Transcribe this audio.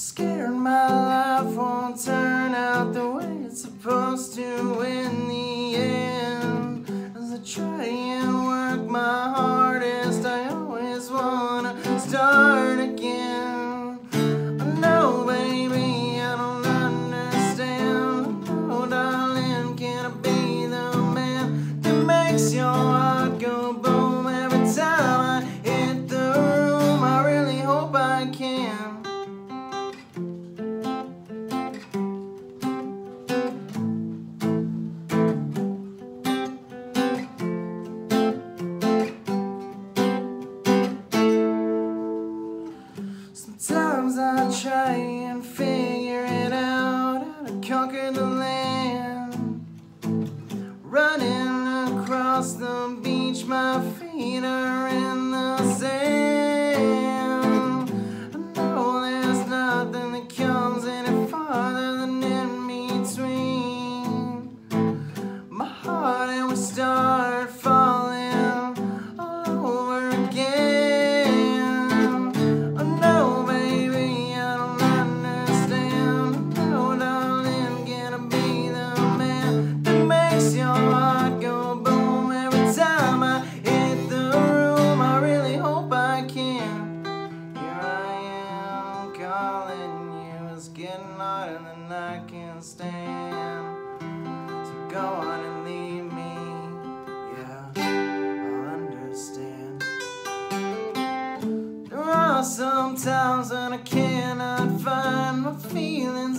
scared my life won't turn out the way it's supposed to in the end. As I try and work my hardest, I always wanna start again. I know, baby, I don't understand. Oh, darling, can I be the man that makes your heart go boom every time I hit the room? I really hope I can. Sometimes I try and figure it out how to conquer the land. Running across the beach, my feet are in the sand. I know there's nothing that comes any farther than in between. My heart and we start falling I can't stand. So go on and leave me. Yeah, I'll understand. There are some times when I cannot find my feelings.